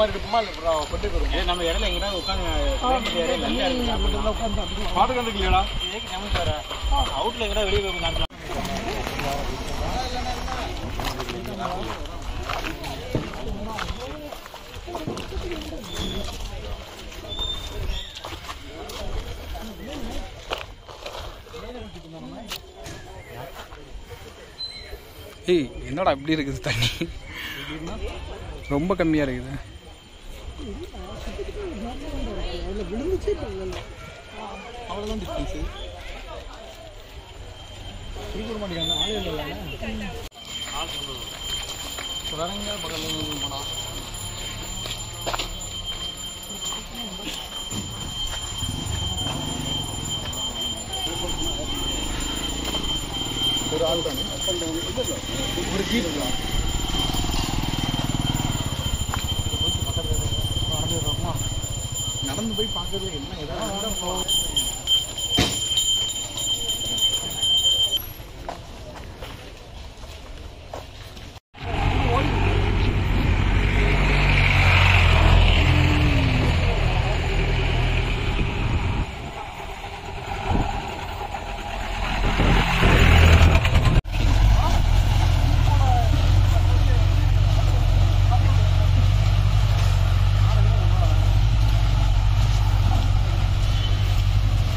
வந்திருக்கிற மாதிரி இருக்குமா? இல்லை கொண்டு போயிருவோம் நம்ம இடையில எங்கடா உட்காந்து பாட்டு கண்டுக்கலையாடா. அவுட்ல எங்கடா வெளியே போய் ஏய் என்னடா இப்படி இருக்குது தண்ணி? ரொம்ப கம்மியாக இருக்குது. அவ்வளோதான் டிஸ்டன்ஸு திருப்பூர் மாட்டேங்க ஆளே இல்லை சுரங்க பக்கத்தில் போனா ஒரு ஆள் தானே ஒரு ஜீப் தான் நடந்து போய் பார்க்கறது என்ன ஏதாவது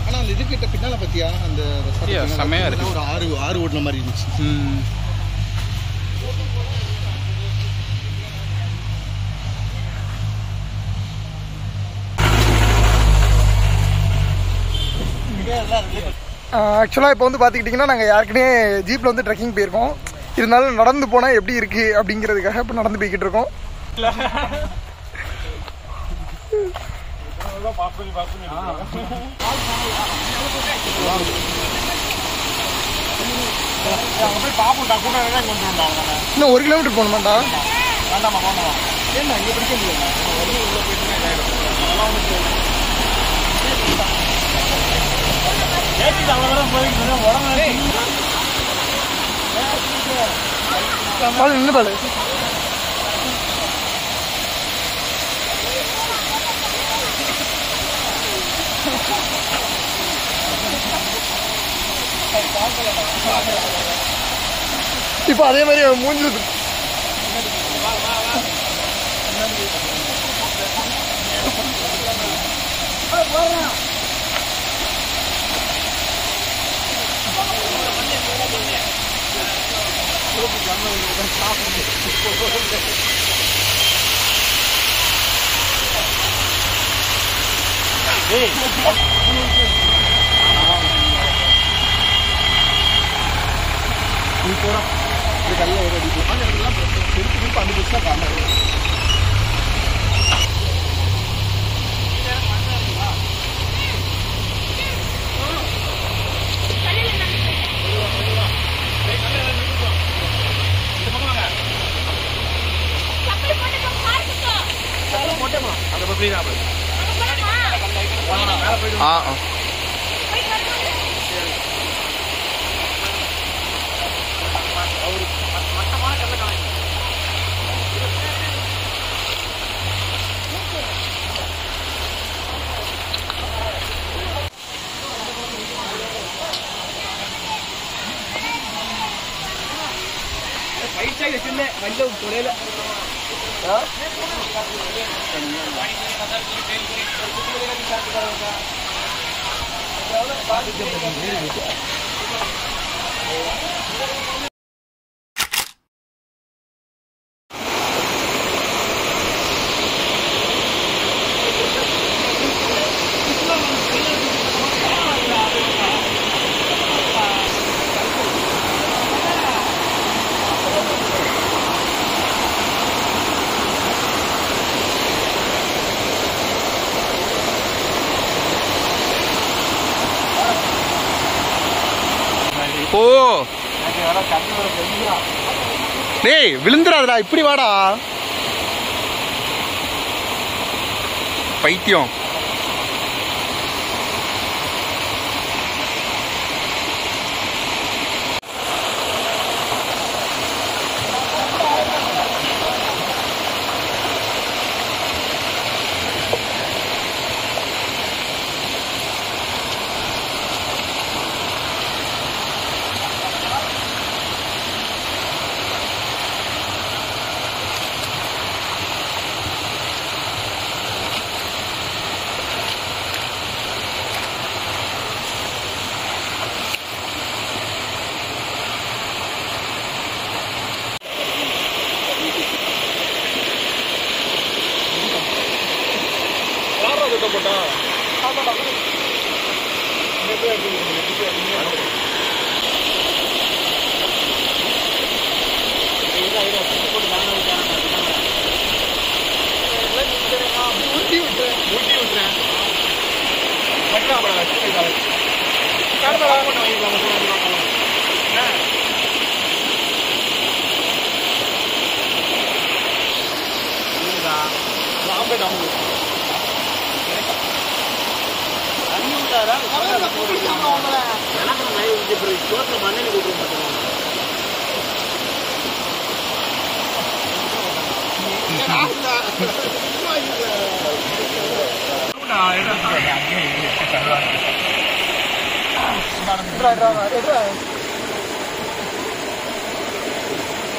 ஆனா அந்த இதுக்கிட்ட பின்னால பாத்தியா அந்த resort Yeah, பின்னால செமையா இருக்கு. ஒரு ஆறு ஆறு ஓட்டுன மாதிரி இருந்துச்சு ம் ஆக்சுவலாக இப்போ வந்து பார்த்துக்கிட்டிங்கன்னா நாங்கள் யாருக்குனே ஜீப்பில் வந்து ட்ரெக்கிங் போயிருக்கோம். இருந்தாலும் நடந்து போனால் எப்படி இருக்குது அப்படிங்கிறதுக்காக இப்போ நடந்து போய்கிட்டு இருக்கோம். போய் கூட இன்னும் ஒரு கிலோமீட்டர் போகணுமாண்டா? வேண்டாமா வேண்டாமா ஏன்னா இங்கே பிடிக்க முடியாது ஏற்றிட்டு அவ்வளோ தூரம் போயிட்டு உடம்பு பால் நின்று பால் இப்போ அதே மாதிரி அவன் மூஞ்சில து- இது கல்ல ஒரு அடி அந்த இடத்துலாம் திருப்பி திருப்பி அந்த பஸ் தான் காரணம் ஆ பைசா வச்சுருந்தேன் வண்டியில் தொலைல ஓ Thank you. டேய் விழுந்துடாதடா இப்படி வாடா. பைத்தியம்.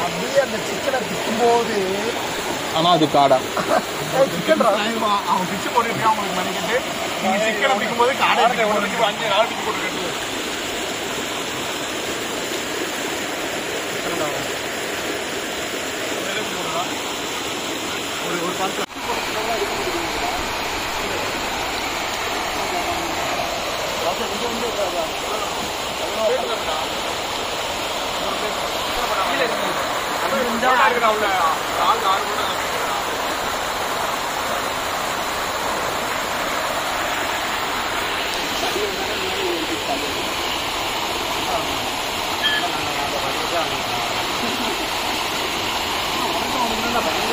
அப்படியே அந்த சிக்கனை திக்கும்போது ஆனா அது காடா சிக்கன்ரா அவன் பிச்சு போட்டுருக்கான் உங்களுக்கு மணிக்கிட்டு நீங்க சிக்கனை பிடிக்கும் போது காடை பிடிக்கும் அஞ்சு நாள் போட்டு போட்டுருக்கு ஒரு ஒரு பத்து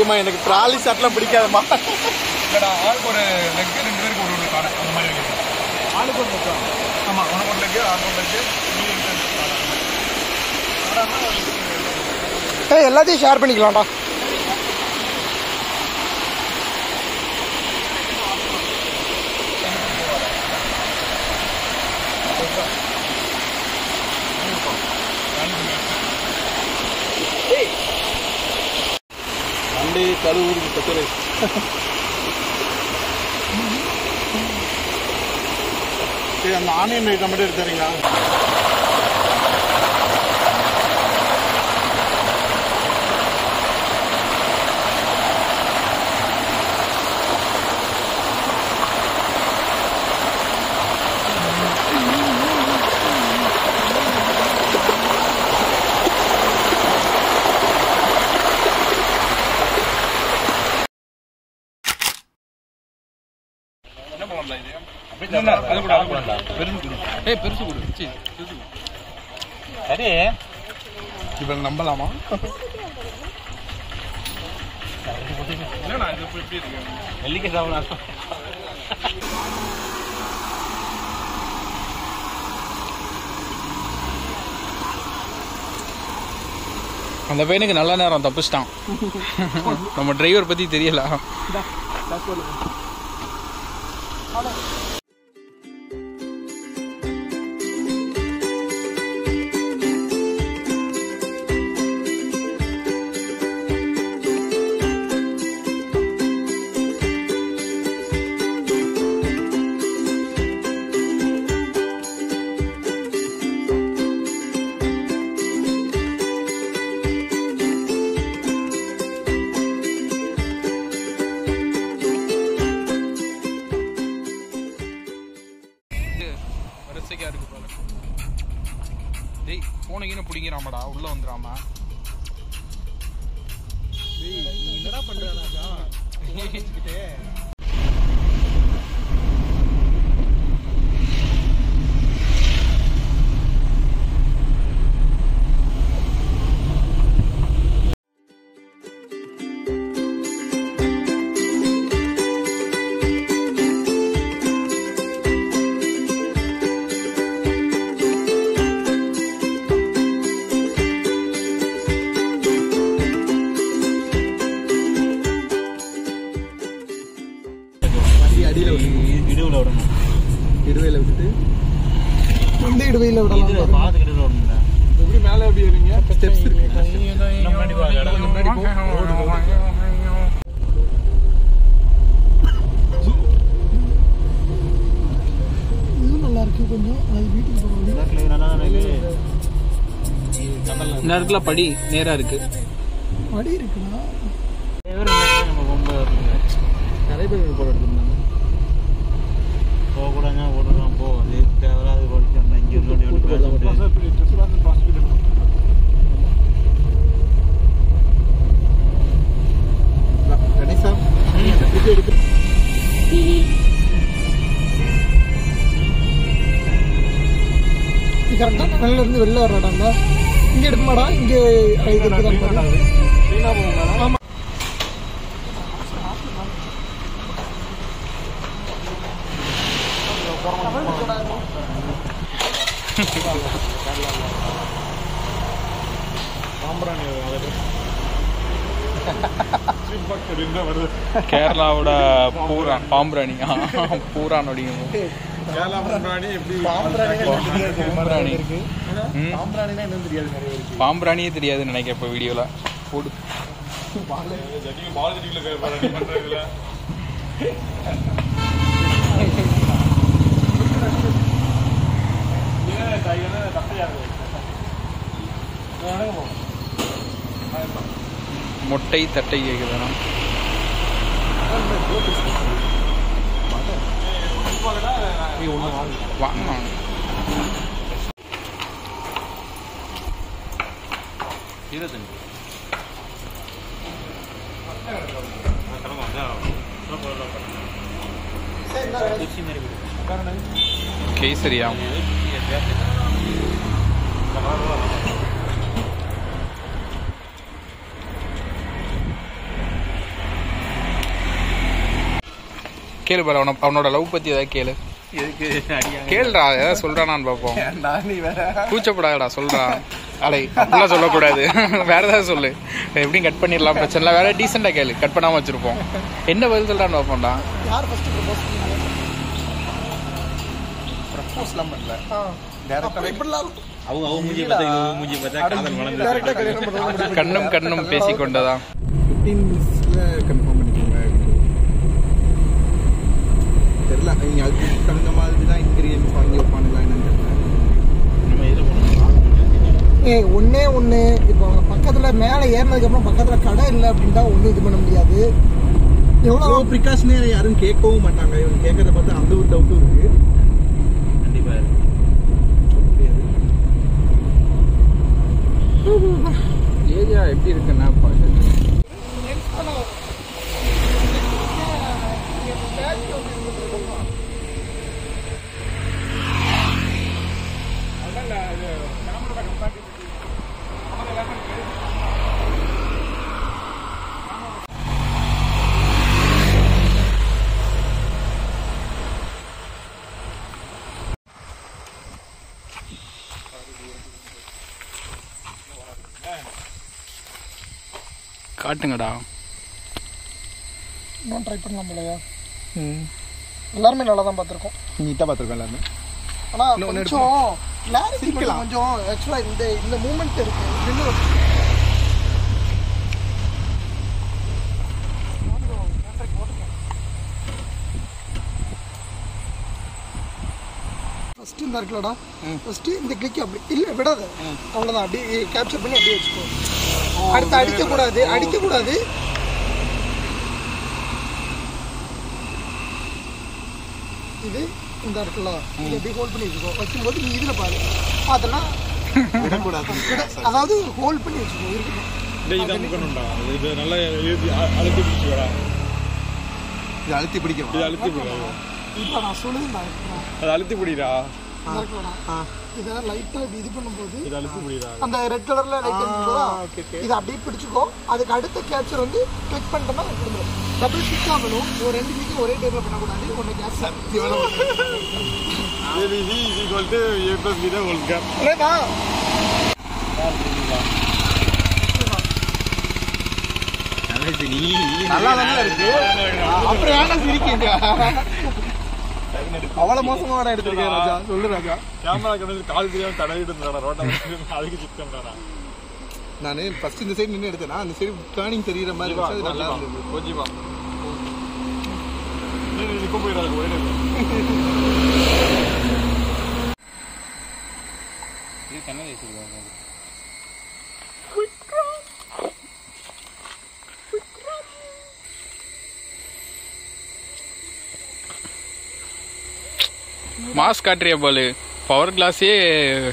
ஏமா எனக்கு ட்ராலி ஷாட்லாம் பிடிக்காதம்மா. இல்லடா ஆளுக்கு ஒரு லெக் ரெண்டு பேருக்கு ஒரு ஒரு காடை அந்த மாதிரி இருக்கு ஆளுக்கு ஒரு லெக் ஆமா உனக்கு ஒரு லெக் ஆளுக்கு ஒரு லெக் நீ ஏய் எல்லாத்தையும் ஷேர் பண்ணிக்கலாம்டா. கழுவுறது சரி அந்த ஆனியன் ஐட்டம் மட்டும் எடுத்துறீங்களா ஏய் பெருசு கொடு. பெருசு. சரி. இவன் நம்பலாமா? நெல்லிக்காய் சாப்பிடலாம் அந்த பையனுக்கு நல்ல நேரம் தப்பிச்சிட்டான். நம்ம டிரைவர் பத்தி தெரியல. பண்ற ராஜா அடியில இந்த படி நேரா இருக்கு. பாம்புராணி பூரான் அப்படிங்கிறது தெரியாது. பாம்புராணியே தெரியாதுன்னு நினைக்கிறேன் இப்போ வீடியோல. போடு. மொட்டை தட்டை கேட்குதுண்ணா வாங்க இருபத்தஞ்சு திருச்சி மாதிரி விடு. கேசரியா கேளு பாரு அவன அவனோட லவ் பத்தி ஏதாவது கேளு. கேளுடா ஏதாவது சொல்றானான்னு பார்ப்போம் நான் நீ வேற? கூச்சப்படாதடா சொல்றான் அடே அப்படிலாம் சொல்லக்கூடாது. வேற ஏதாவது சொல்லு. எப்படியும் கட் பண்ணிடலாம் பிரச்சனை இல்லை. வேற டீசெண்டா கேளு. கட் பண்ணாம வச்சிருப்போம். என்ன பதில் சொல்றான்னு பார்ப்போம்டா ப்ரப்போஸ்லாம் பண்ணல. டேரக்டாவே அப்ப எப்படிலாம் அவங்க அவங்க மூஞ்சி பார்த்தா இவங்க மூஞ்சி பார்த்தா காதல் வளர்ந்து டேரக்டாக கல்யாணம் பண்ணுறது கண்ணும் கண்ணும் பேசிக்கொண்டதா? ஃபிஃப்டீன் மினிட்ஸில் கன்ஃபார்ம் தெரியல நீங்கள் அதுக்கு தகுந்த மாதிரி தான் இன்க்ரீடியன்ஸ் வாங்கி வைப்பானுங்களா என்னன்னு ஏய் ஒண்ணே ஒண்ணு இப்போ பக்கத்துல மேலே ஏறினதுக்கு அப்புறம் பக்கத்துல கடை இல்லை அப்படின்ட்டா ஒன்றும் இது பண்ண முடியாது எவ்வளோ ப்ரிகாஷனே யாரும் கேட்கவும் மாட்டாங்க இவங்க கேட்கறத பார்த்து அந்த ஒரு டவுட்டும் இருக்கு கண்டிப்பா சொல்ல முடியாது ஏரியா எப்படி இருக்குன்னா காட்டுங்கடா. இன்னும் ட்ரை பண்ணலாம் போலயா எல்லாருமே நல்லா தான் பார்த்துருக்கோம். நீட்டாக பார்த்துருக்கோம் எல்லாருமே. ஆனால் இன்னும் கொஞ்சம் கிளாரிட்டி. கொஞ்சம் ஆக்சுவலாக இந்த இந்த மூமெண்ட் இருக்கு. நின்னு ஃபர்ஸ்ட் இந்த இருக்குல்லடா. ஃபர்ஸ்ட் இந்த கிளிக் அப்படி இல்ல விடாத. அவ்வளவுதான். அப்படியே கேப்சர் பண்ணி அப்படியே வச்சுக்கோ. அடுத்து அடிக்க கூடாது அடிக்க கூடாது இது இந்த இருக்குல்ல இது அப்படியே ஹோல்ட் பண்ணி வச்சுக்கோ. வைக்கும்போது நீ இதுல பாரு. பார்த்தனா விடக்கூடாது. அதாவது ஹோல்ட் பண்ணி வச்சுக்கோ முக்கணும்டா. இது நல்லா அழுத்தி பிடிச்சி வரா இது அழுத்தி பிடிக்கும் இது அழுத்தி பிடிடா இப்போ நான் சொல்லுது அது அழுத்தி பிடிடா. இதை லைட்டா இப்படி இது பண்ணும்போது அந்த ரெட் கலர்ல லைட் இதை அப்படியே பிடிச்சுக்கோ. அதுக்கு அடுத்த கேப்சர் வந்து கிளிக் பண்ணிட்டோம்னா வந்துடும் டபுள் கிளிக் ஆகணும். ஒரு ரெண்டு கிளிக் ஒரே டைம்ல பண்ணக்கூடாது. ஒன்று கேப்சர் நல்லா தானே இருக்கு. அப்புறம் ஏன்டா சிரிக்கீங்க அவ்வளோ மோசமா வர எடுத்திருக்கேன் ராஜா. சொல்லு ராஜா. கேமரா கணக்கு கால் தெரியாம தடவிட்டு இருந்தாடா ரோட்டா அதுக்கு சிக்கன்டா நான் ஃபர்ஸ்ட் இந்த சைடு நின்று எடுத்தேனா. அந்த சைடு டேர்னிங் தெரியுற மாதிரி இருந்துச்சு அது நல்லா இருந்தது. கொஞ்சமா நீ நிக்க போயிடாது ஒரே நிமிஷம். மாஸ் காட்டுறிய பாலு? பவர் கிளாஸே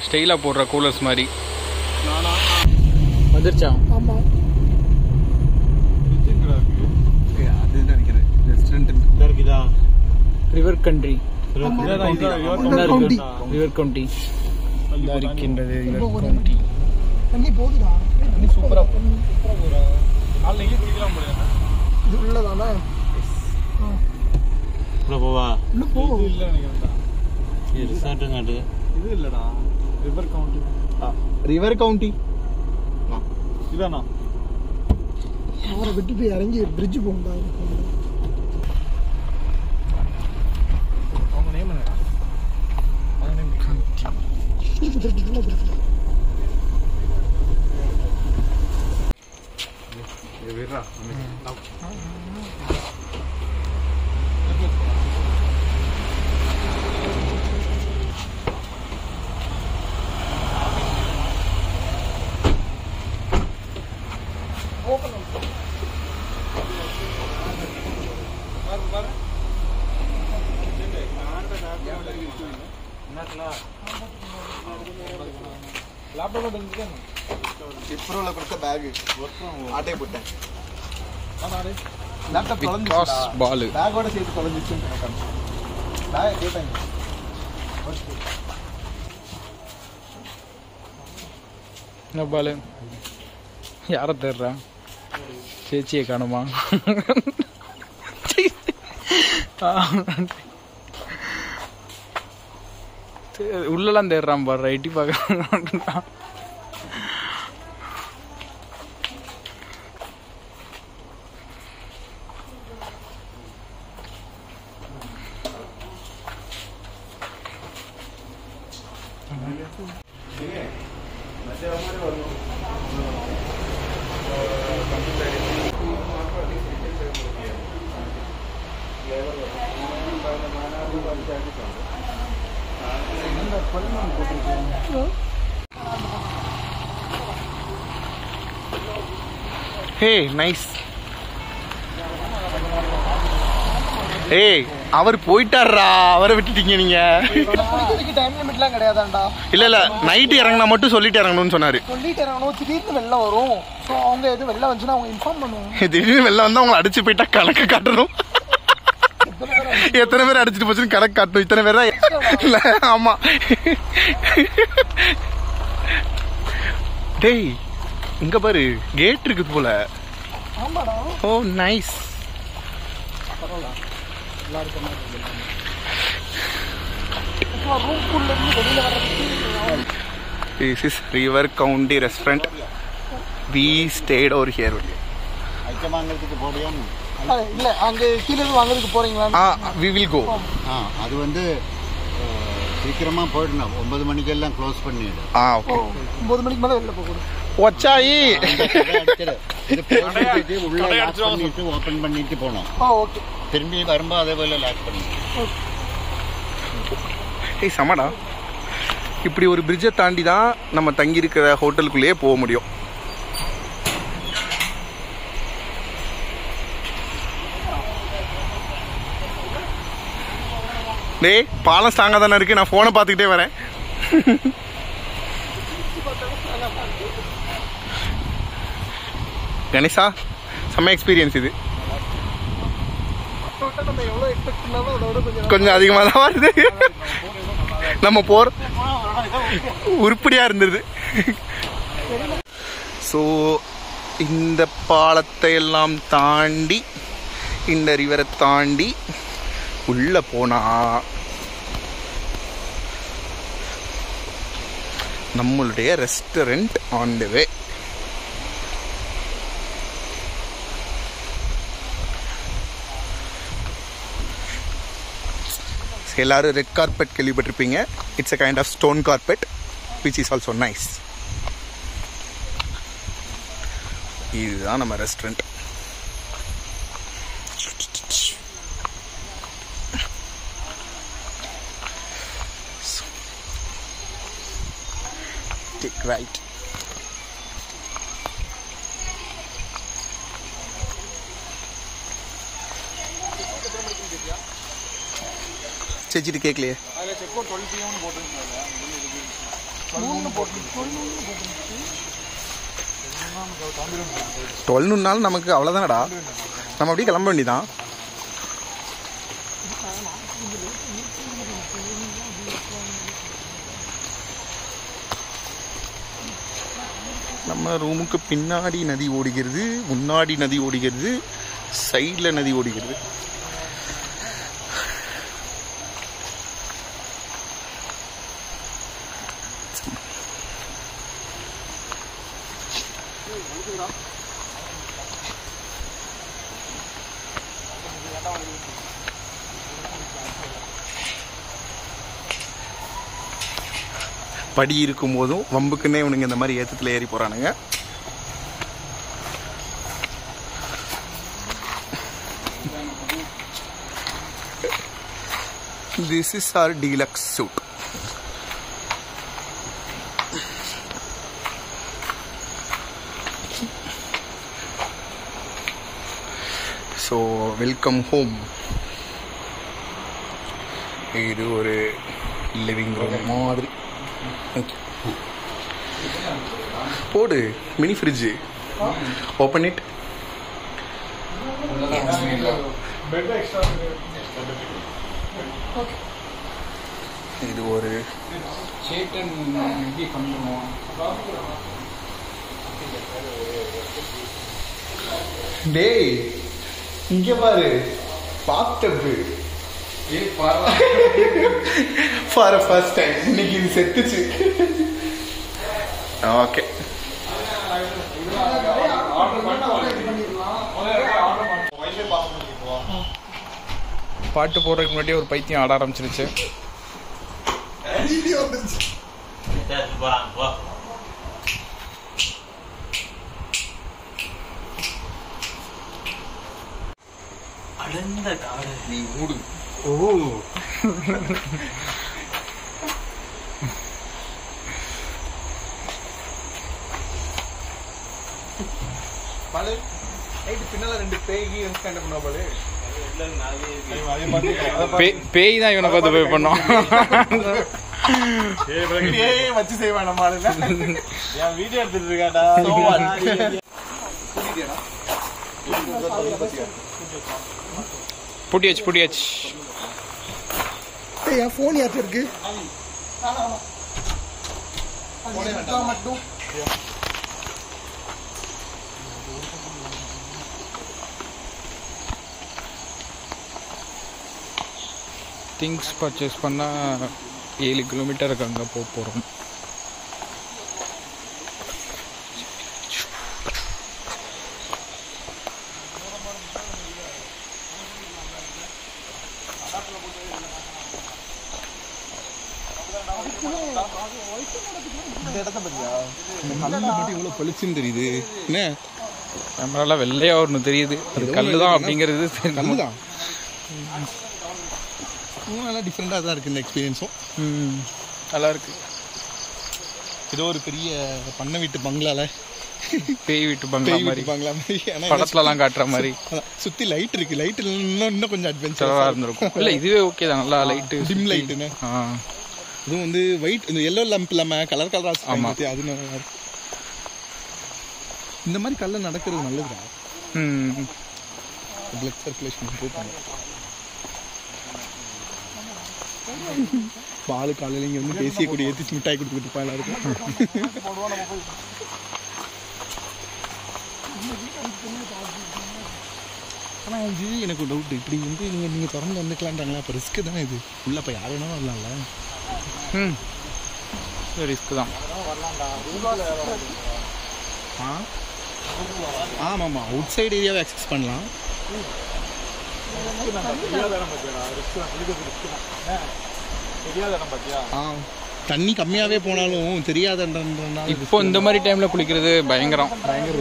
ஸ்டைலாக போடுற கூலர்ஸ் மாதிரி. வந்துருச்சா? ஆமா. அது நினைக்கிறேன் restaurant river country. River county இருக்கின்றது இப்போ ஒரு தண்ணி போகுதுடா. தண்ணி சூப்பரா காலைல எங்கேயும் குளிக்கலாம் போல இது உள்ளதானே? போவா? உள்ள போ. இல்ல நினைக்கிறேன் ரிசார்ட்டும் காட்டு இது இல்லடா ரிவர் கவுண்டி ரிவர் கவுண்டி இதானா அவரை விட்டு போய் இறங்கி பிரிட்ஜ் போகும்டா அவங்க நேம் என்னடா அவங்க நேம் திருப்பி திருப்பி உள்ள திருப்பி விப்ரோல கொடுத்த பேக் ஆட்டை லேப்டாப் தொலைஞ்சிச்சு பேக்கோட சேர்த்து தொலைஞ்சிச்சுன்னு நினைக்கிறேன் பேக் என்ன யாரை தேடுறா சேச்சியை காணுமா உள்ளலாம் தேடுறான் பாரு எட்டி பார்க்க நைஸ் ஏய் அவர் போயிட்டாருடா அவரை விட்டுட்டீங்க நீங்க. இல்ல இல்ல நைட்டு இறங்கினா மட்டும் சொல்லிட்டு இறங்கணும்னு சொன்னாரு. சொல்லிட்டு இறங்கணும். திடீர்னு வெளில வரும். அவங்க எது வெளில வந்துச்சுன்னா அவங்க இன்ஃபார்ம் பண்ணுவாங்க திடீர்னு வெளில வந்து அவங்களை அடிச்சு போயிட்டா கணக்கு காட்டணும். எத்தனை பேர் அடிச்சிட்டு போச்சுன்னு கணக்கு காட்டணும். இத்தனை பேர் தான் இல்ல ஆமா. டேய் இங்க பாரு கேட் இருக்குது போல. ஆமாடா ஓ நைஸ் ரூம்குள்ள இருந்து வெளியில வர்றதுக்கு This is River County Restaurant. We stayed over here. இல்ல அங்க கீழே வாங்குறதுக்கு போறீங்களா? ஆ வி வில் கோ ஆ அது வந்து சீக்கிரமா போயிடணும். ஒன்பது மணிக்கெல்லாம் க்ளோஸ் பண்ணிடு. ஆ ஓ ஓகே ஒன்பது மணிக்கு மேல வெளில போக கூடாது ஒச்சாயி பண்ணிட்டு ஓபன் பண்ணிட்டு போனோம் ஓகே திரும்பி வரும்போது அதே போல லாக் பண்ணி ஏய் சமடா இப்படி ஒரு பிரிட்ஜை தாண்டி தான் நம்ம தங்கியிருக்கிற ஹோட்டலுக்குள்ளேயே போக முடியும் டேய் பாலம் ஸ்ட்ராங்காக தானே இருக்கு நான் ஃபோனை பார்த்துக்கிட்டே வரேன் கணேஷா செம்ம எக்ஸ்பீரியன்ஸ் இது. கொஞ்சம் கொஞ்சம் அதிகமாக தான் வருது. நம்ம போர் உருப்படியாக இருந்தது. ஸோ இந்த பாலத்தை எல்லாம் தாண்டி இந்த ரிவரை தாண்டி உள்ளே போனா நம்மளுடைய ரெஸ்டாரண்ட் ஆன் த வே எல்லாரும் ரெட் கார்பெட் கேள்விப்பட்டிருப்பீங்க. It's a kind of stone carpet which is also nice இதுதான் நம்ம ரெஸ்டாரண்ட் Take right. செஞ்சுட்டு கேட்கலையே டுவெல்னுனாலும் நமக்கு அவ்வளோதானடா நம்ம அப்படியே கிளம்ப வேண்டியதான் நம்ம ரூமுக்கு பின்னாடி நதி ஓடுகிறது முன்னாடி நதி ஓடுகிறது சைடில் நதி ஓடுகிறது. படி இருக்கும் போதும் வம்புக்குன்னே இவனுங்க இந்த மாதிரி ஏத்தத்துல ஏறி போறானுங்க. This is R deluxe suite so welcome home இது ஒரு லிவிங் ரூம் மாதிரி. Okay. போடு மினி ஃப்ரிட்ஜு ஓப்பன் இட் இது ஒரு டேய் இங்க பாரு பாத்தப்பு. ஃபார் ஃபர்ஸ்ட் டைம் இன்னைக்கு இது செத்துச்சு. ஓகே. பாட்டு போடுறதுக்கு முன்னாடி ஒரு பைத்தியம் ஆட ஆரம்பிச்சிருச்சு. அடர்ந்த காடு. நீ மூடு. பாலு நைட்டு பின்னால ரெண்டு பேய்கி ஸ்டாண்ட் பண்ணா பாலு. பேய் தான் இவனை பார்த்து போய் பண்ணோம் வச்சு செய்வான் நம்ம என் வீடியோ எடுத்துட்டு இருக்காடா புட்டியாச்சு புட்டியாச்சு. என் ஃபோன் யார்ட்ட இருக்கு? மட்டும் திங்ஸ் பர்ச்சேஸ் பண்ணால் ஏழு கிலோமீட்டருக்கு அங்கே போக போகிறோம் இந்த இடத்த பத்தியா இந்த கல்லு மட்டும் இவ்வளவு பளிச்சுன்னு தெரியுது. என்ன? நம்மளால வெள்ளையா ஒன்று தெரியுது. அது கல்லு தான் அப்படிங்கிறது. கல்லு தான் நல்லா டிஃப்ரெண்டாக தான் இருக்குது இந்த எக்ஸ்பீரியன்ஸும் நல்லா இருக்கு. ஏதோ ஒரு பெரிய பண்ணை வீட்டு பங்களால. பேய் வீட்டு பங்களா மாதிரி. பங்களா மாதிரி. படத்துலலாம் காட்டுற மாதிரி. சுற்றி லைட் இருக்கு. லைட் இன்னும் இன்னும் கொஞ்சம் செலவாக அட்வென்ச்சராக இருந்திருக்கும். இல்லை இதுவே ஓகே தான். நல்லா லைட்டு டிம் லைட்டுன்னு ஆ. இதுவும் வந்து ஒயிட் இந்த எல்லோ லம்ப் இல்லாமல் கலர் கலராக ஆமா. அது நல்லா இருக்கு இந்த மாதிரி கல்ல நடக்கிறது நல்லதுடா. பிளட் சர்க்குலேஷன் இம்ப்ரூவ் பண்ணும் பாலு காலையில் இங்கே வந்து தேசிய கொடி ஏற்றி மிட்டாய் கொடுத்துட்டு இருப்பாங்க எல்லாருக்கும். ஆனால் இது எனக்கு டவுட் இப்படி வந்து நீங்கள் நீங்கள் திறந்து வந்துக்கலான்றாங்களா அப்போ ரிஸ்க்கு தானே இது. உள்ள இப்போ யார் வேணாலும் வரலாம்ல. ம். ரிஸ்க் தான். ஆ? ஆமாம் ஆமாம் அவுட் சைடு ஏரியாவை அக்சஸ் பண்ணலாம். ஆ தண்ணி கம்மியாகவே போனாலும் தெரியாதன்றதுனால இப்போ இந்த மாதிரி டைம்ல குளிக்கிறது பயங்கரம். தண்ணி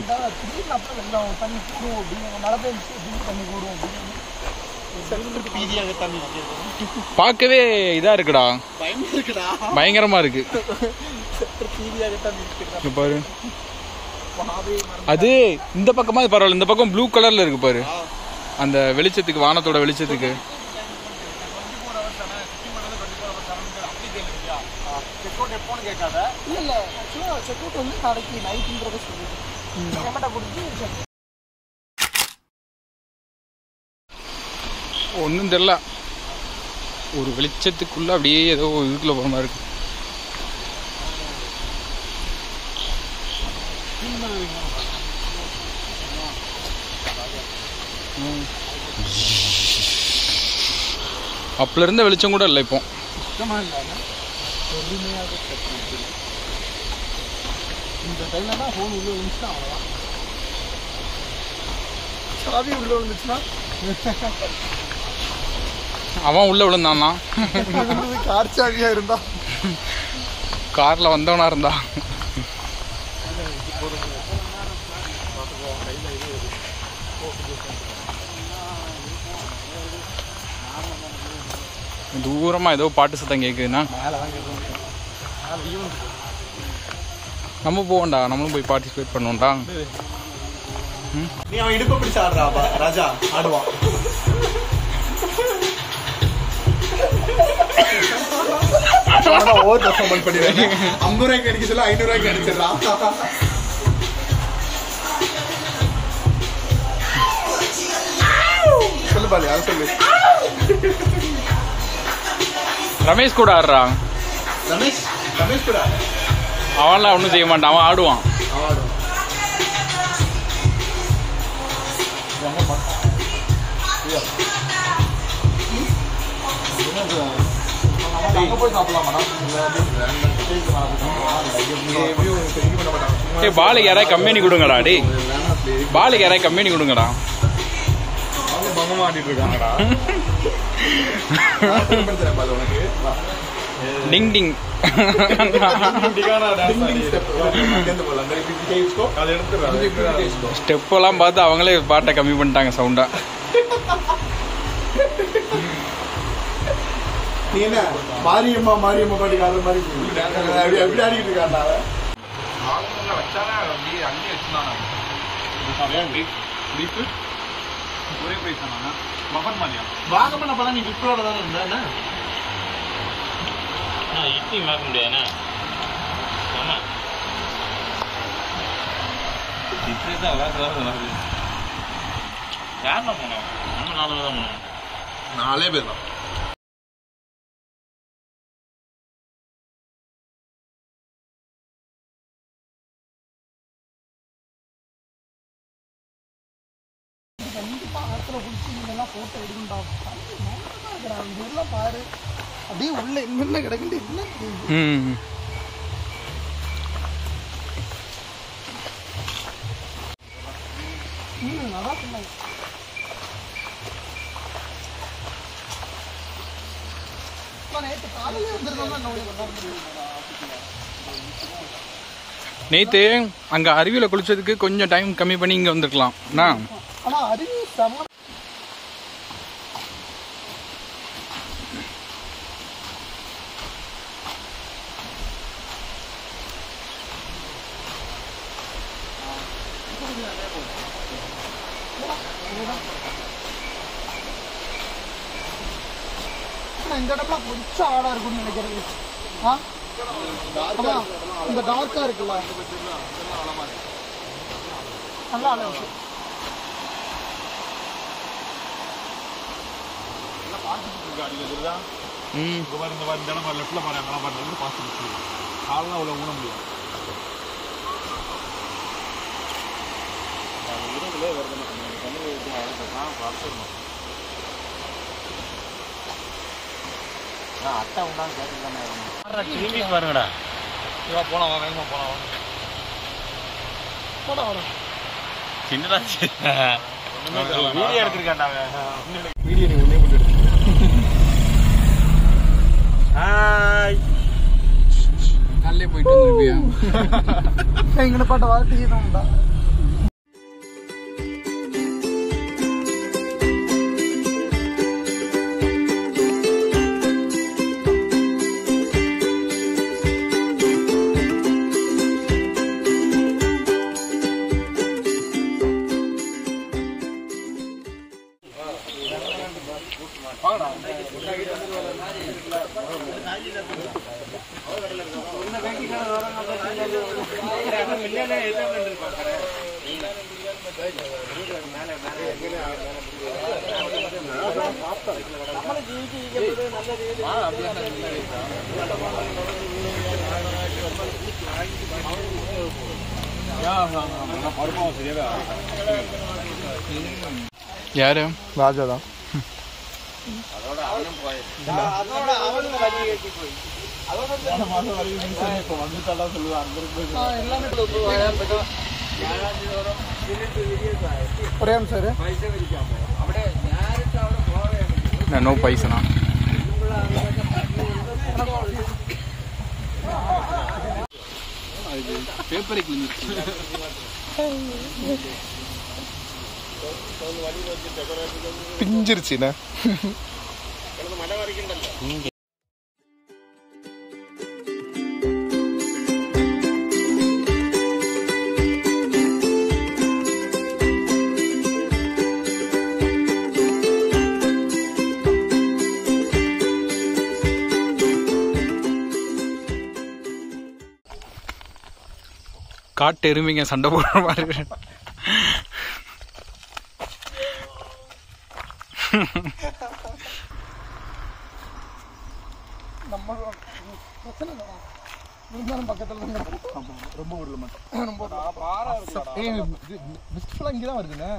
பார்க்கவே இதா இருக்குடா. பயமா இருக்குடா பயங்கரமா இருக்கு. பாரு. அது இந்த பக்கமா இது பரவாயில்ல. இந்த பக்கம் ப்ளூ கலர்ல இருக்கு பாரு. அந்த வெளிச்சத்துக்கு வானத்தோட வெளிச்சத்துக்கு. ஒன்றும் தெரில ஒரு வெளிச்சத்துக்குள்ள அப்படியே ஏதோ இதுக்குள்ள போற மாதிரி இருக்கு. அப்பல இருந்த வெளிச்சம் கூட இல்லை இப்போ. இந்த டைமில் தான் ஃபோன் உள்ள விழுந்துச்சுன்னா அவ்வளோதான் சாவி உள்ள விழுந்துச்சுன்னா அவன் உள்ள விழுந்தான்னா? கார் சாவியாக இருந்தா? கார்ல வந்தவனா இருந்தா? தூரமா ஏதோ பாட்டு சத்தம் கேக்குதுன்னா? நம்ம போவோம்டா நம்மளும் போய் பார்ட்டிசிபேட் பண்ணுவோம்டா. நீ அவன் இடுப்பை பிடிச்சு ஆடுறா பா, ராஜா ஆடுவான் ஓவர் பர்ஃபார்மன்ஸ் பண்ணிடுறேன் ஐம்பது ரூபாய்க்கு அடிக்க சொல்ல ஐநூறு ரூபாய்க்கு அடிச்சிடலாம் சொல்லு பாலி சொல்லு. ரமேஷ் கூட ஆடுறான். ரமேஷ் ரமேஷ் கூட அவன்லாம் ஒன்றும் செய்ய மாட்டான் அவன் ஆடுவான். ஏ பாலுக்கு யாராவது கம்பெனி கொடுங்கடா டேய். பாலுக்கு யாராவது கம்பெனி கொடுங்கடா. பங்கமா ஆடிட்டு இருக்காங்கடா. டிங் டிங் ஸ்டெப்பெல்லாம் பார்த்து அவங்களே பாட்டை கம்மி பண்ணிட்டாங்க சவுண்டா நீ என்ன மாரியம்மா மாரியம்மா பாட்டுக்கு ஆடுற மாதிரி அப்படி எப்படி ஆடிட்டு இருக்காண்டா அவன்? வாகமன் அப்பதான் நீ விப்ரோட தானே இருந்த என்ன? இட்லி பார்க்க முடியாதுண்ணா. ஆமா இட்லி தான் வேற வேற வருது யாருண்ணா போனோம்? நம்ம நாலு பேர் தான் போனோம். நாலே பேர் தான். இதெல்லாம் போட்டோ எடுக்கண்டா இதெல்லாம் பாரு. அப்படியே உள்ள என்னென்ன கிடக்குண்டு என்ன நல்லா. நேத்து அங்க அருவியில குளிச்சதுக்கு கொஞ்சம் டைம் கம்மி பண்ணி இங்க வந்திருக்கலாம்? ஆனா அருவி செம ஆனா இந்த கொஞ்சம் ஆடா இருக்கும்னு நினைக்கிறது ஆ? ஆமா. இந்த டார்க்கா இருக்குல்ல? நல்லா ம். இந்த மாதிரி இந்த மாதிரி இந்த இடம் லெஃப்ட்ல பாரு அங்கெல்லாம் பாரு இருக்கு. கால்லாம் அவ்வளோ ஊன முடியும் அத்தை உண்டான்னு கேட்டு திரும்பி பாருங்கடா இவா போலாம் வா வேகமாக போலாம் வா. போலாம் வா. சின்னடா வீடியோ எடுத்திருக்காண்டா வீடியோ நீ ஒன்றே மட்டும் ஹாய். போயிட்டு வந்துருப்பியா? எங்கட பாட்ட வாழ்த்து செய்யணும் யாரு ராஜா தான் ഒരേ സാറ് நோ பைசனா பேப்பரை கிழிஞ்சிருச்சு காட்டு எருமைங்க சண்டை போடுற மாதிரி. நம்ம பிரச்சனை இல்லைடா இருந்தாலும் பக்கத்தில் தான் ரொம்ப விடல மாட்டோம் ரொம்ப ஏய் மிஸ்ட் ஃபுல்லாக இங்கே தான் வருதுண்ணே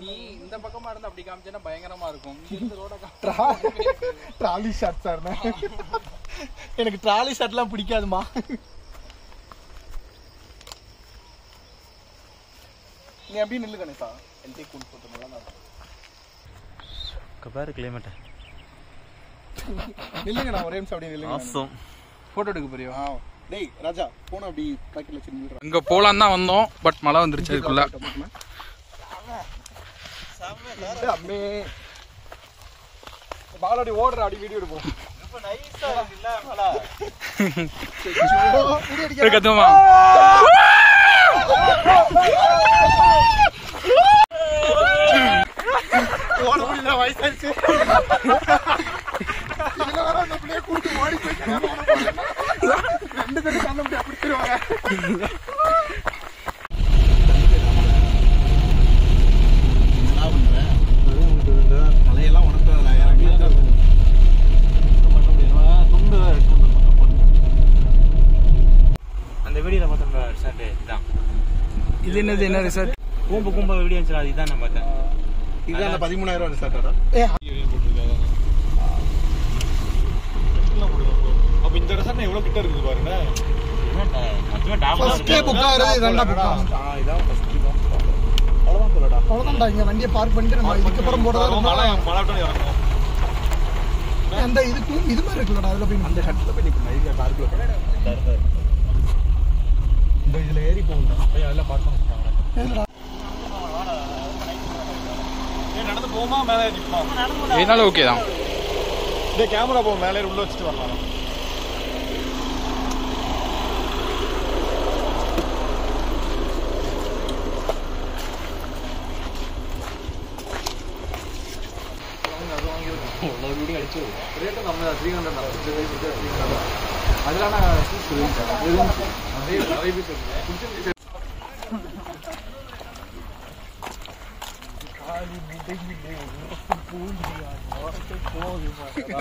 நீ இந்த பக்கமா இருந்து அப்படி காமிச்சேன்னா பயங்கரமா இருக்கும் ட்ராலி ஷாட் சார்ண்ணே எனக்கு ட்ராலி ஷாட்லாம் பிடிக்காதுமா நீ அப்படியே நில்லு கணேசா என்கிட்ட கூண்டு போட்டு நல்லா தான் பாரு கிளைமேட் நில்லுங்க நான் ஒரே நிமிஷம் அப்படியே நில்லுங்க ஆசம் போட்டோ எடுக்க போறியோ? ஆ. டேய் ராஜா போன அப்படி பாக்கெட்ல வச்சு நில்லுறா அங்க போலாம் தான் வந்தோம் பட் மழை வந்துருச்சு அதுக்குள்ள அம்மே. பாலாடி ஓடுற அடி வீடியோ எடுப்போம். கத்துமா வயசாச்சு கூட்டு ஓடி போயிட்டு ரெண்டு பேரும் கண்ண முடியாது பிடிச்சிருவாங்க தலையெல்லாம் அந்த வீடியோல பார்த்தோம் ரிசார்ட் இதுதான் இது என்னது என்ன ரிசார்ட் கூம்பு கூம்பு வீடியோ இருந்துச்சு அது இதான் நான் பார்த்தேன். இதுதான் அந்த பதிமூணாயிரம் ரூபாய் ரிசார்ட்டா அப்ப இந்த ரெசார்ட் எவ்வளவு கிட்ட இருக்குது பாருங்க. அவ்வளோதான் இங்க வண்டியை பார்க் பண்ணிட்டு நம்ம இதுக்கப்புறம் மழை போடுறது மழை விட்டு இறங்கும் அந்த இதுக்கு இது மாதிரி இருக்குல்லடா அதுல போய் அந்த ஷட்டில் போய் நிற்கணும் இது டார்க்கில் இந்த இதில் ஏறி போகணும் போய் அதெல்லாம் பார்க்கணும். நடந்து போமா மேலே நிற்போம் என்னால ஓகே தான். இந்த கேமரா போ மேலே உள்ள வச்சுட்டு வரலாம்.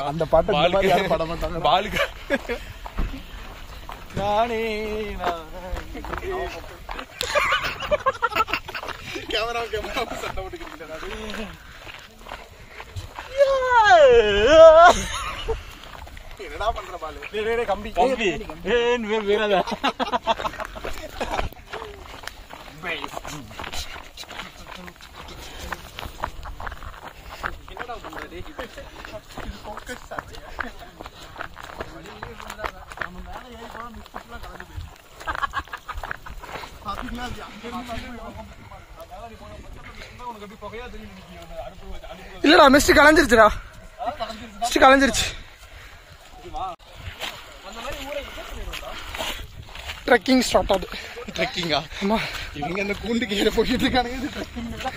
அந்த பாட்டை இந்த மாதிரி யாரும் பாட மாட்டாங்க. பாலுக்கு நானே கேமரா கேமரா சண்டை போட்டுக்கிறீங்களா என்னடா பண்ற பாலு கம்பி கம்பி ஏன் வேறாத இல்லடா மிஸ்ட் கலைஞ்சிருச்சுடா. மிஸ்ட் கலைஞ்சிருச்சு. ட்ரெக்கிங் ஸ்டார்ட் ஆகுது. ட்ரெக்கிங்கா ஆமா. இவங்க அந்த கூண்டு கீழே போட்டுட்டு இருக்கானுங்க. இது trekking இல்ல.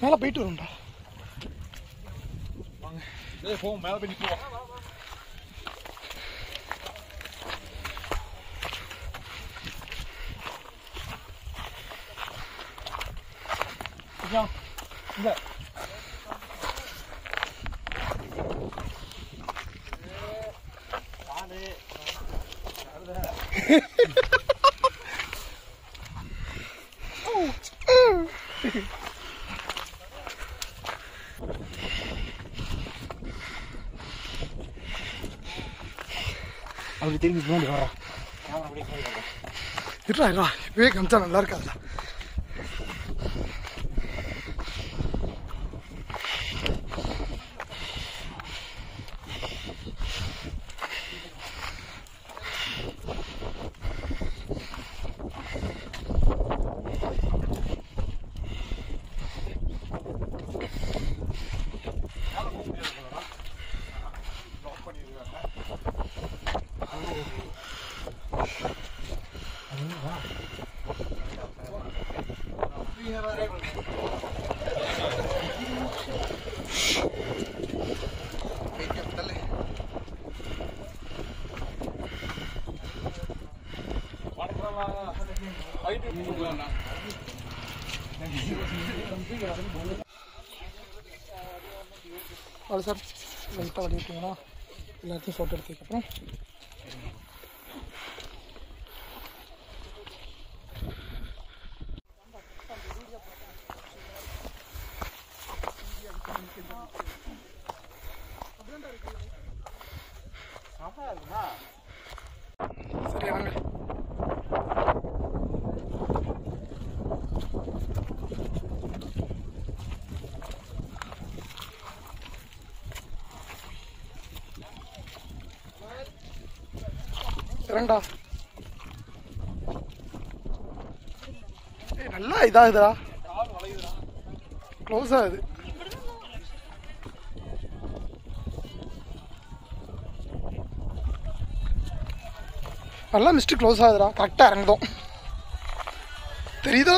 மேல போயிட்டு வரும்டா. ஏய், போ மேல போய் நிப்போம். அப்படி திரும்பி பின்னாடி வர்றான் இருடா இருடா. இப்பவே காமிச்சா நல்லா இருக்காதுடா அவ்வளோ சார் லைட்டாக வழி விட்டீங்கன்னா எல்லாத்தையும் ஃபோட்டோ எடுத்ததுக்கப்புறம் சரி இறங்கடா நல்லா இதாகுதுடா. க்ளோஸ் ஆகுது. நல்லா மிஸ்ட் க்ளோஸ் ஆகுதுடா. கரெக்டாக இறங்குதோம். தெரியுதா?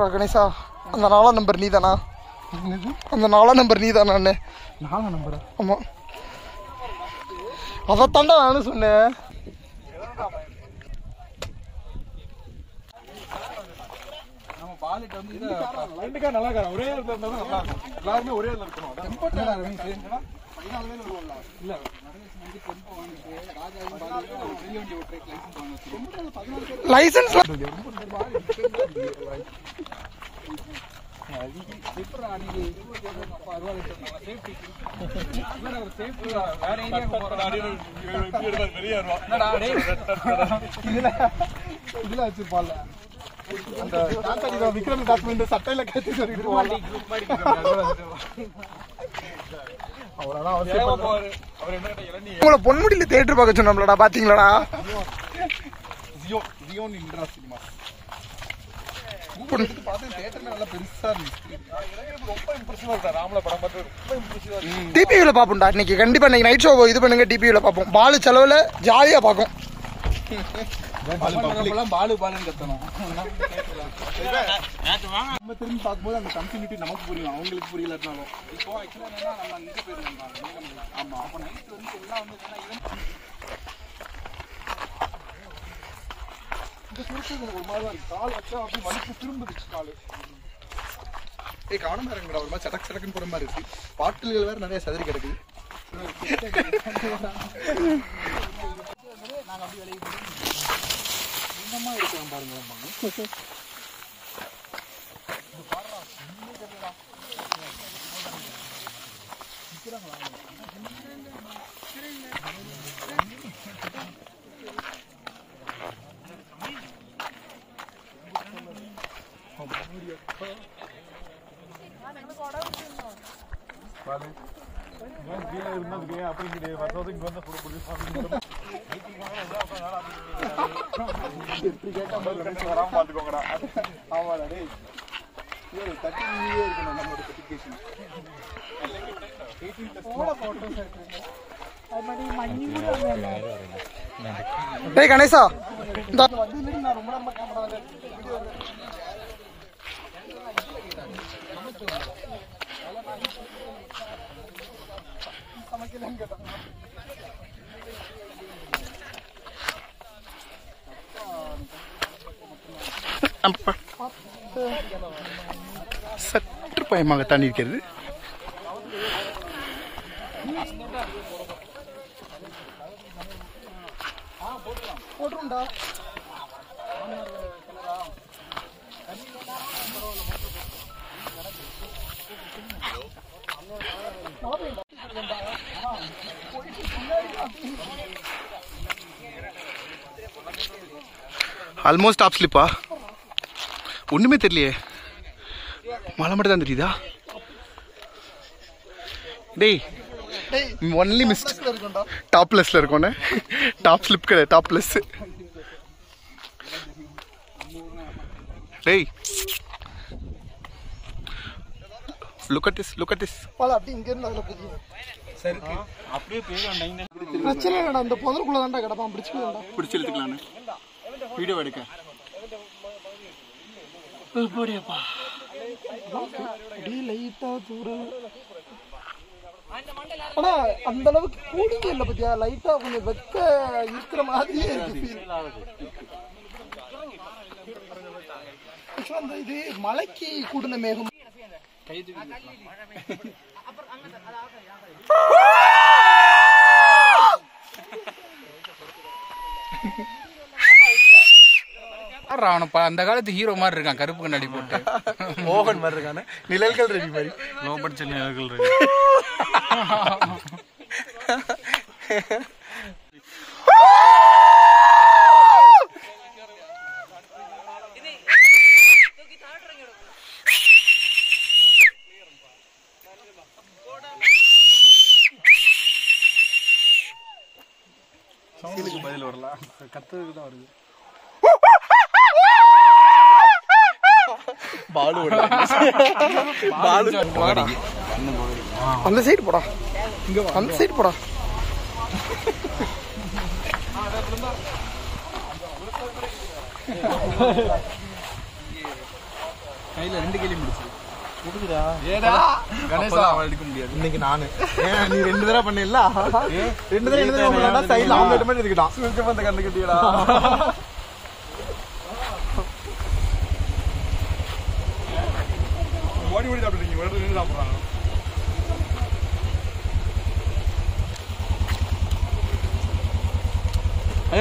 என்னடா கணேசா அந்த நாலாம் நம்பர் நீ தானா அந்த நாலாம் நம்பர் நீ தானா நாலாம் நம்பரா? ஆமா. அதைத்தாண்டா நானும் சொன்னேன். ஒரே எல்லாருமே இடத்துல இருக்கணும். இல்ல லைசன்ஸ் வேற ஏரியாவுக்கு போறோம் வெளியே என்னடா டேய் இதுல வச்சிருப்பான்ல அந்த விக்ரம் டாக்குமெண்ட் சட்டையில கட்டி சொல்லிட்டு உங்களை பொன்முடியில தேட்டர் பார்க்க சொன்னோம்லடா பாத்தீங்களாடா ஜியோ ஜியோன் சினிமா பாப்போம்டா. இன்னைக்கு கண்டிப்பா இன்னைக்கு நைட் ஷோ இது பண்ணுங்க டிபியூல பாப்போம். பாலு செலவுல ஜாலியா பாக்கும். பாலு பாலுன்னு கத்தணும். நம்ம திரும்பி பார்க்கும்போது அந்த கம்யூனிட்டி நமக்கு புரியும். அவங்களுக்கு புரியலனாலும் இப்போ ஆக்சுவலா என்னன்னா நம்ம இங்க போயிருந்தோம் ஆமா அப்ப நைட் வந்து எல்லாம் வந்து இந்த ஒரு மாதிரி தான் கால் வச்சா அப்படியே வலிக்கு திரும்புது காலு. ஏய் கவனமா இருங்கடா ஒரு மாதிரி சடக் சடக்குன்னு போற மாதிரி இருக்கு. பாட்டில்கள் வேற நிறைய சதுரி கிடக்குது. Vale. ஆமாடா டேய். தட்டி நீயே இருக்கணும் நம்மளோட certification. டேய் கணேசா. இந்த சற்று பயமாக தண்ணி இருக்கிறது. ஆல்மோஸ்ட் டாப் ஸ்லிப்பா ஒண்ணுமே தெரியலையே. மழை மட்டும் தான் தெரியுதா? டேய் ஒன்லி மிஸ் டாப் பிளஸ்ல இருக்கோன்னு டாப் ஸ்லிப் கிடையாது டாப் பிளஸ் டேய். Look at this look at this Bala அப்படி இங்க இருந்து அதுல போகுது. அப்படியே போயிடும் பிரச்சனை இல்லடா இந்த புதருக்குள்ள தான்டா கிடப்பான் பிடிச்சிக்கலாம்டா. பிடிச்சி எடுத்துக்கலான்னு வீடியோ எடுக்க. லைட்டா தூரம் ஆனா அந்த அளவுக்கு கூலிங்க இல்ல பத்தியா? லைட்டா கொஞ்சம் வெக்க இருக்கிற மாதிரியே இருக்கு feel. Actually, அந்த இது மலைக்கு கூடின மேகம். அவனப்பா அந்த காலத்து ஹீரோ மாதிரி இருக்கான் கருப்பு கண்ணாடி போட்டு. மோகன் மாதிரி இருக்கானே. நிழல்கள் ரெடி மாதிரி. லோ பட்ஜெட் இருக்கு பதில் வரலாம் கத்துறதுக்கு தான் வருது. அந்த சைடு போடா. அந்த சைடு போடா. கையில ரெண்டு கேள்வி முடிச்சு. கணேசா. எடுக்க முடியாது. இன்னைக்கு நானு. நீ ரெண்டு தடவை பண்ணல? ரெண்டு தடவை என்ன தடவை சைடுல அவங்க கிட்ட மாதிரி இருக்கிட்டான் சுவிட்ச் பந்த கண்டு கட்டியடா ஓடி ஓடி சாப்பிடுறீங்க ஒரு நின்று சாப்பிடுறாங்க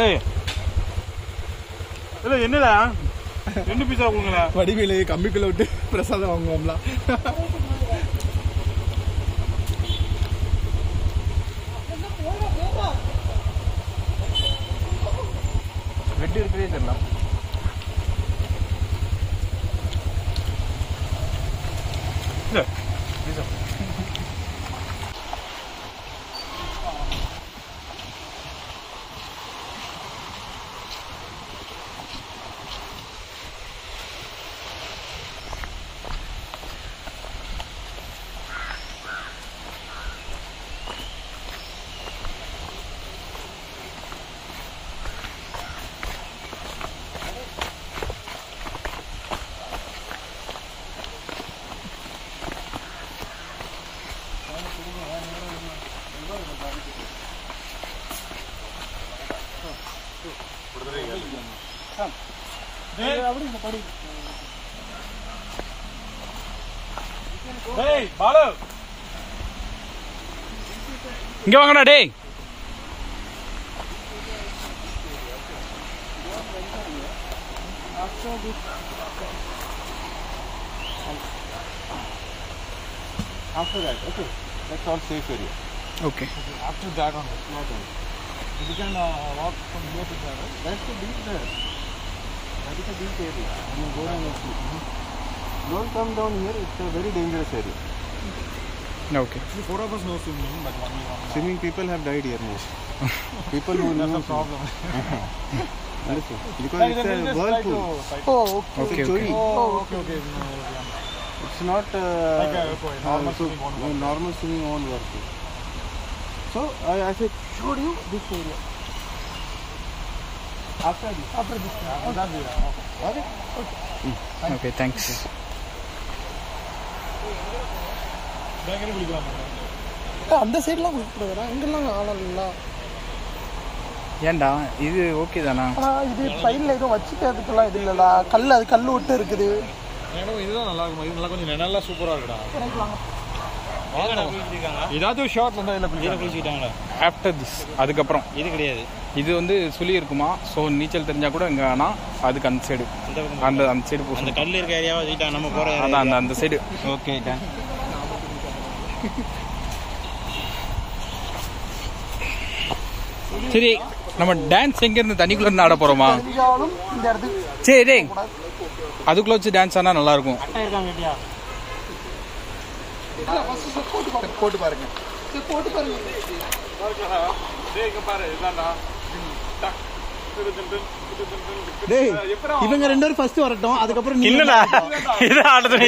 ஏய் இல்ல என்னடா? ரெண்டு பீஸா கொடுங்களா வடிவேலு கம்பிக்குள்ள விட்டு பிரசாதம் வாங்குவோம்ல. ஏய் பாலு இங்க வாங்கடா டேய் After that, okay, that's all safe area. Okay After that on it's not on. You can uh, walk from here to there. right? That's the beach there. That is a deep area. I mean, go down and see. Don't come down here. It's a very dangerous area. Okay. Actually, four of us know swimming, but only one. Swimming people have died here most. people who know. That's a problem. Understood. Because it's a whirlpool. Oh, okay. Okay, okay. Oh, okay, okay. It's not uh, like a, okay, normal, uh, so, swimming normal swimming on whirlpool. So I, I said, showed you this area. After this. after this okay. Okay thanks பயங்கர குளிக்கலாம் ஏய், அந்த சைடுலாம் குளிக்கூடாதுடா இங்கெல்லாம் ஆழம் இல்ல ஏன்டா? இது ஓகே தானா? இது சைடுல எதுவும் வச்சுக்கிறதுக்கெல்லாம் இது இல்லடா. கல் அது கல் விட்டு இருக்குது. இதுதான் நல்லா இருக்கும்? இது நல்லா கொஞ்சம் நல்லா சூப்பரா இருக்குடா. ஏதாச்சும் ஷார்ட் வந்தா இல்ல குளிச்சுட்டாங்களா ஆஃப்டர் திஸ் அதுக்கப்புறம். இது கிடையாது. இது வந்து சுழி இருக்குமா? ஸோ நீச்சல் தெரிஞ்சா கூட இங்கே வேணாம் அதுக்கு அந்த சைடு அந்த அந்த சைடு அந்த போகணும். கல் இருக்க ஏரியாவை? வச்சுட்டா நம்ம போற அதான் அந்த அந்த சைடு ஓகே டன் சரி நம்ம டான்ஸ் எங்கேருந்து தண்ணிக்குள்ள இருந்து ஆட போகிறோமா சரி டேய். அதுக்குள்ள வச்சு டான்ஸ் ஆனால் நல்லா இருக்கும். போட்டு பாருங்க. போட்டு பாருங்க. டேய் இவங்க ரெண்டு பேரும் ஃபர்ஸ்ட் வரட்டும் அதுக்கப்புறம் நீ இல்லடா இது ஆடுறது.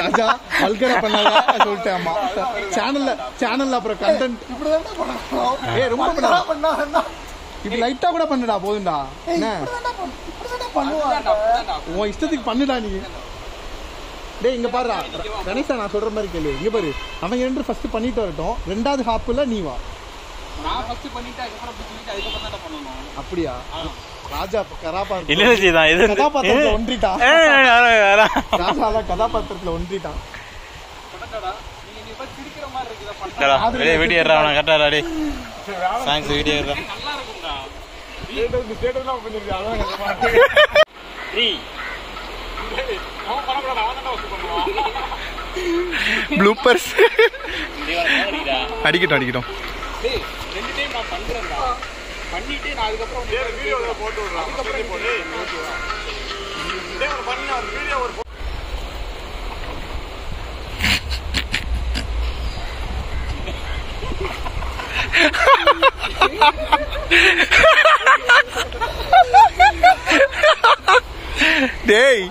ராஜா வல்கரா பண்ணாத சொல்லிட்டேன் அம்மா. சேனல்ல சேனல்ல அப்புறம் கண்டென்ட் இப்படிதான் பண்ணணும் ஏய் ரொம்ப பண்ணா பண்ணா இப்படி லைட்டா கூட பண்ணுடா போதும்டா. என்ன? உன் இஷ்டத்துக்கு பண்ணுடா நீ. டேய் இங்க பாருடா. கணேசா நான் சொல்ற மாதிரி கேளு. இங்க பாரு. அவங்க ரெண்டு ஃபர்ஸ்ட் பண்ணிட்டு வரட்டும். ரெண்டாவது ஹாப்ல நீ வா. நான் ஃபர்ஸ்ட் பண்ணிட்டு அதுக்கப்புறம் அப்படி சொல்லிட்டு அதுக்கப்புறம் தான் பண்ணணும். அப்படியா? ராஜா கராபா இல்ல இது கதாபாத்திரத்துல ஒன்றிட்டான் ராஜா கதாபாத்திரத்துல ஒன்றிட்டான் வீடியோ ஏறா அவனை கரெக்டா டே சாங்ஸ் வீடியோ ப்ளூப்பர்ஸ் அடிக்கட்டும் அடிக்கட்டும். ரெண்டு டைம் நான் பண்றேன்டா. பண்ணிட்டு நான் அதுக்கப்புறம் வீடியோவில் போட்டு விடுறேன் அதுக்கப்புறம் போட்டு டேய்.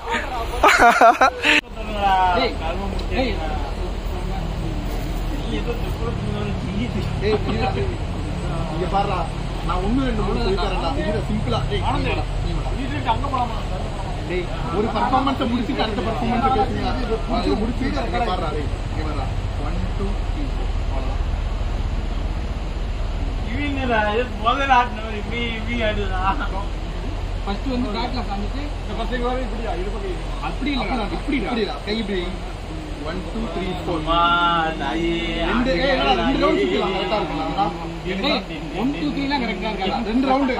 இங்க பாருடா நான் ஒண்ணு ரெண்டு மூணு சொல்லி தரேன்டா இது சிம்பிளா. டேய் வாடா. டேய் ஒரு பர்ஃபார்மன்ஸை முடிச்சுட்டு அடுத்த பர்ஃபார்மன்ஸை பேசுங்க இது முடிச்சு இங்க பாருடா டேய் இங்க பாருடா. ஒன் டூ த்ரீ அவ்வளவுதான். ஃபர்ஸ்ட் வந்து பேக்ல காமிச்சு அப்படி இல்ல இப்படி இப்படிடா. கை இப்படி. ஒன் டூ த்ரீ ஃபோர் ரெண்டு ரவுண்ட் ஒன் டூ த்ரீலாம் இருக்கா ரெண்டு ரவுண்டு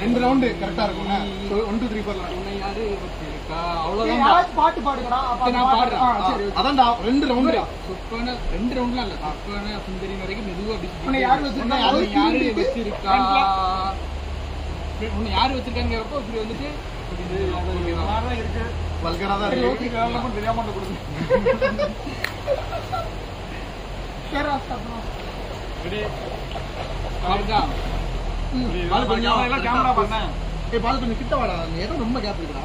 ரெண்டு ரவுண்டு கரெக்டா இருக்கும்ல ஒன் டூ த்ரீ ஃபோர்லாம் யாரு இருக்கா ஏய், அவ்வளவுதான் யாராச்சும் பாட்டு பாடுங்கடா. அப்ப நான் பாட்டு- பாடுறேன். ஆ, சரி அதான்டா ரெண்டு ரவுண்டு சொப்பான ரெண்டு ரவுண்ட்லாம் இல்ல. சொப்பான சுந்தரி வரைக்கும் மெதுவா அப்படி யாரு வச்சிருக்கா? யாரு யாரு வச்சிருக்கா? உன்னை யாரு வச்சிருக்காங்கிறப்போ இப்படி வந்துட்டு வல்கரா தான் இருக்கு சரி, stop பண்ணு. பால் கொஞ்சம் ஏய் பால் கொஞ்சம் கிட்ட வாடா நீ ஏதோ ரொம்ப கேப் இருக்குடா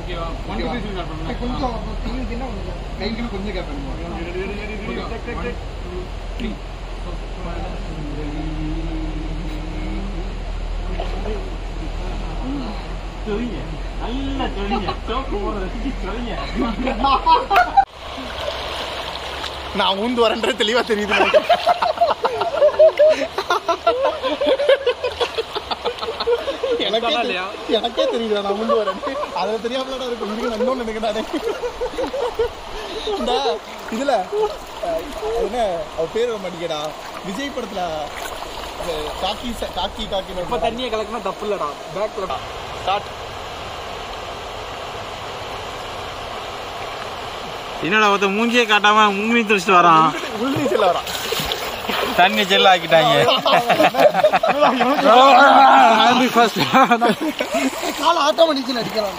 ஓகேவா ஒன் டூ த்ரீ ஸ்டார்ட் கொஞ்சம் கையில் கொஞ்சம் கேப் நான் ஊந்து வரேன்ற தெளிவா தெரியுது எனக்கு. எனக்கே தெரி- எனக்கே தெரியுது நான் ஊந்து வரேன் அதுல தெரியாமலடா இருக்கும் நீங்க இன்னொன்னு நினைக்கிறானே. இந்த இதுல என்ன அவ பேர் மாட்டேங்கடா விஜய் படத்துல காக்கி காக்கி காக்கி இப்ப தண்ணியை கலக்கினா தப்பு இல்லடா பேக்ல ஸ்டார்ட் என்னடா ஒருத்த மூஞ்சியே காட்டாம மூங்கி துடிச்சிட்டு வரான். உள்நீச்சல் வரான். தண்ணி ஜெல்ல ஆக்கிட்டாங்க. காலை ஆட்டோமேட்டிக்ஸ் அடிக்கலாம்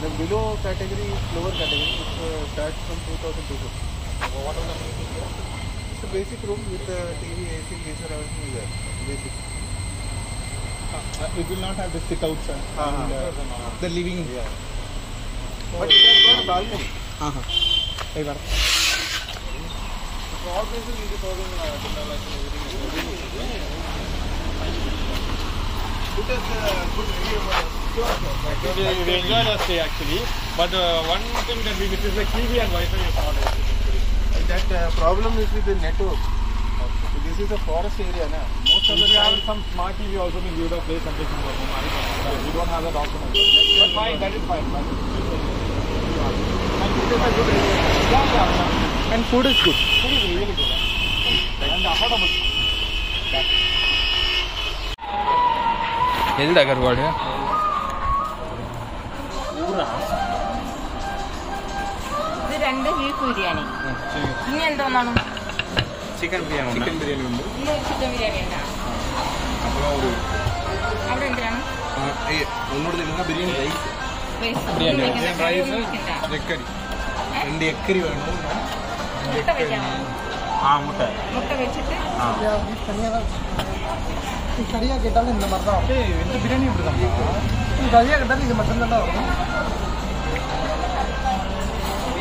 The below category is lower category. It starts from 2200. What are the here? A basic room with uh, TV, AC, geyser, everything is there. Basic. it will not have the sit outs and Uh-huh. uh, the living Yeah. But it has got a balcony. Hey, Bharat. So all places will be serving uh, dinner, lunch and everything. It has uh, good area for We we enjoyed our stay actually, but uh, one thing that we miss is like TV and Wi-Fi is not available. that uh, problem is with the network. Okay. So this is a forest area, na. Most so of the time, some smart TV also been given a place and from home. We don't have that option. But fine, that is fine. That is fine. And food is good. Food is really good. And affordable. ಎಲ್ಲಿ ಅಗರ್ವಾಡ ಊರ രണ്ട് beef biryani. ഇനി എന്തോന്നാണ്? Chicken biryani chicken biryani ഉണ്ട്. ഇന്ന് chicken biryani ഉണ്ടാവും അവിടെ എന്തിനാണ്? ഒന്നുകൂടെ biryani rice biryani rice egg curry രണ്ട് എക്കരി വേണം. ആ മുട്ട. മുട്ട വെച്ചിട്ട്? കറിയാക്കിട്ടാലും എന്ത് മറന്നാവും എന്ത് ബിരിയാണി ഇവിടുത്തെ കറിയാക്കിട്ടാലും ഇത് മട്ടൻ തന്നെ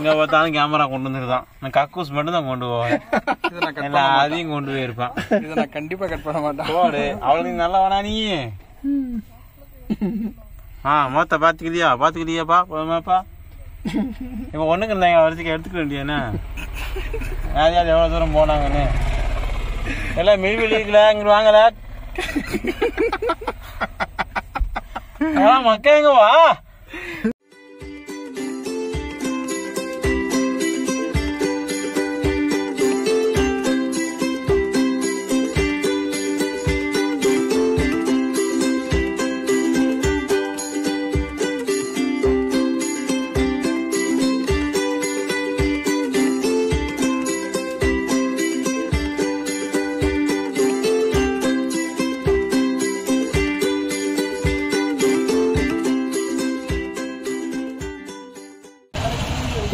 எங்க பார்த்தாலும் கேமரா கொண்டு வந்துருதான். நான் கக்கூஸ் மட்டும் தான் கொண்டு போவேன். எல்லா அதையும் கொண்டு போயிருப்பான். இதை நான் கண்டிப்பா கட் பண்ண மாட்டேன். போடு. நீ நல்லா வேணா நீ? ஆ மொத்த பாத்துக்கிறியா பாத்துக்கிறியாப்பா போதுமாப்பா. இப்ப ஒண்ணுக்கு இல்லைங்க வரிசைக்கு எடுத்துக்க வேண்டியண்ணே யார் யார் எவ்வளவு தூரம் போனாங்கன்னு? எல்லாம் மில்வெளிக்கல இங்க வாங்கல. மக்கள் எங்க வா?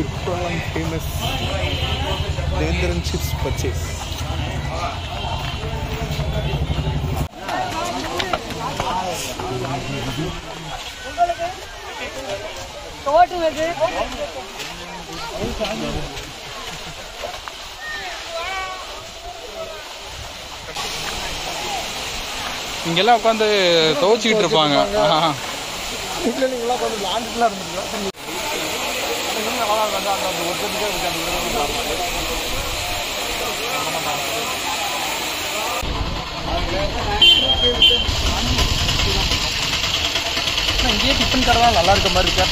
குற்றாலம் ஃபேமஸ் தேந்திரன் சிப்ஸ் பர்ச்சேஸ் இங்கெல்லாம் உட்காந்து துவைச்சிக்கிட்டு இருப்பாங்க. வீட்டுல நீங்களாம் கொஞ்சம் விளாண்டுட்டுலாம் இருந்திருக்கோம் இங்கேயே டிஃபன் கடை நல்லா இருக்க மாதிரி இருக்கா.